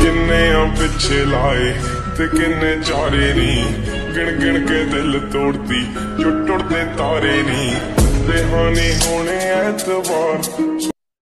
ਕਿੰਨੇ ਆ ਪਿੱਛੇ ਲਾਏ ਤੇ ਕਿੰਨੇ ਚਾਰੇ ਨਹੀਂ ਗਿਣ ਗਿਣ ਕੇ ਦਿਲ ਤੋੜਦੀ ਜੋ ਟੁੱਟਦੇ ਤਾਰੇ ਨਹੀਂ ਦੇਹਾਨੀ ਹੋਣੇ ਐਤਵਾਰ